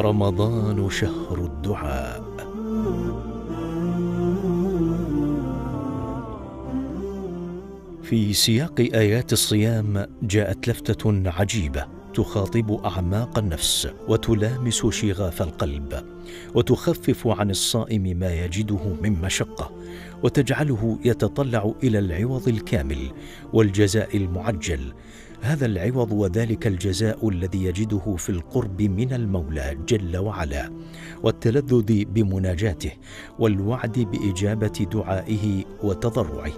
رمضان شهر الدعاء. في سياق آيات الصيام جاءت لفتة عجيبة تخاطب أعماق النفس وتلامس شغاف القلب وتخفف عن الصائم ما يجده من مشقة وتجعله يتطلع إلى العوض الكامل والجزاء المعجل هذا العوض وذلك الجزاء الذي يجده في القرب من المولى جل وعلا والتلذذ بمناجاته والوعد بإجابة دعائه وتضرعه.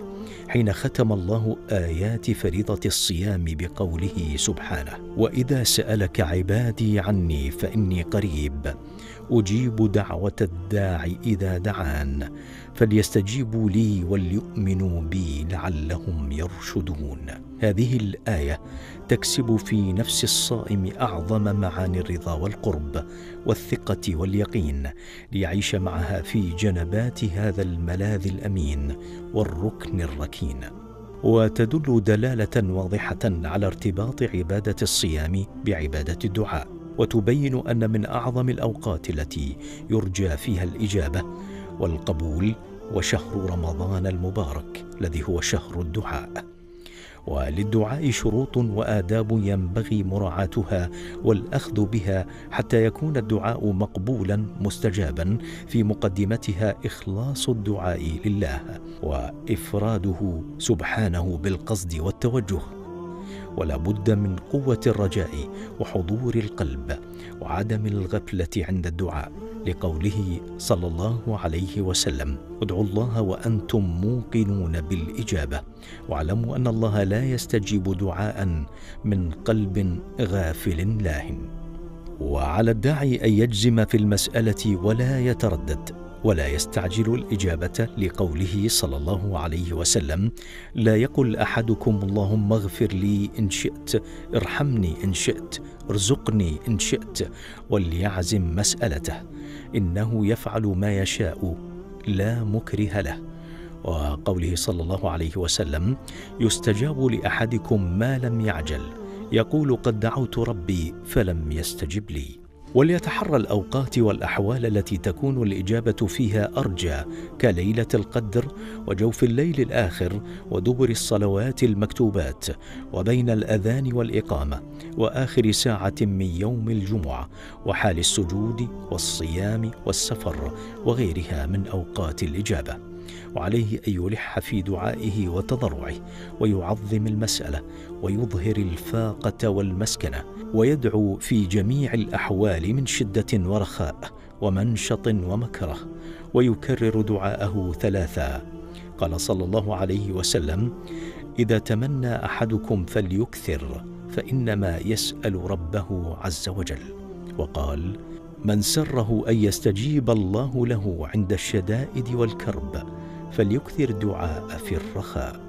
حين ختم الله آيات فريضة الصيام بقوله سبحانه وإذا سألك عبادي عني فإني قريب. أجيب دعوة الداع إذا دعان. فليستجيبوا لي وليؤمنوا بي لعلهم يرشدون. هذه الآية تكسب في نفس الصائم أعظم معاني الرضا والقرب والثقة واليقين ليعيش معها في جنبات هذا الملاذ الأمين والركن الركين. وتدل دلالة واضحة على ارتباط عبادة الصيام بعبادة الدعاء وتبين أن من أعظم الأوقات التي يرجى فيها الإجابة والقبول وشهر رمضان المبارك الذي هو شهر الدعاء. وللدعاء شروط وآداب ينبغي مراعاتها والأخذ بها حتى يكون الدعاء مقبولا مستجابا في مقدمتها إخلاص الدعاء لله وإفراده سبحانه بالقصد والتوجه. ولا بد من قوة الرجاء وحضور القلب وعدم الغفلة عند الدعاء لقوله صلى الله عليه وسلم ادعوا الله وأنتم موقنون بالإجابة. واعلموا أن الله لا يستجيب دعاء من قلب غافل لاهٍ. وعلى الداعي أن يجزم في المسألة ولا يتردد. ولا يستعجل الإجابة لقوله صلى الله عليه وسلم لا يقل أحدكم اللهم اغفر لي إن شئت ارحمني إن شئت ارزقني إن شئت وليعزم مسألته إنه يفعل ما يشاء لا مكره له. وقوله صلى الله عليه وسلم يستجاب لأحدكم ما لم يعجل يقول قد دعوت ربي فلم يستجب لي. وليتحرى الأوقات والأحوال التي تكون الإجابة فيها أرجى كليلة القدر وجوف الليل الآخر ودبر الصلوات المكتوبات وبين الأذان والإقامة وآخر ساعة من يوم الجمعة وحال السجود والصيام والسفر وغيرها من أوقات الإجابة. وعليه أن يلح في دعائه وتضرعه ويعظم المسألة ويظهر الفاقة والمسكنة ويدعو في جميع الأحوال من شدة ورخاء ومنشط ومكره ويكرر دعاءه ثلاثا قال صلى الله عليه وسلم إذا تمنى أحدكم فليكثر فإنما يسأل ربه عز وجل. وقال من سره أن يستجيب الله له عند الشدائد والكرب فليكثر دعاء في الرخاء.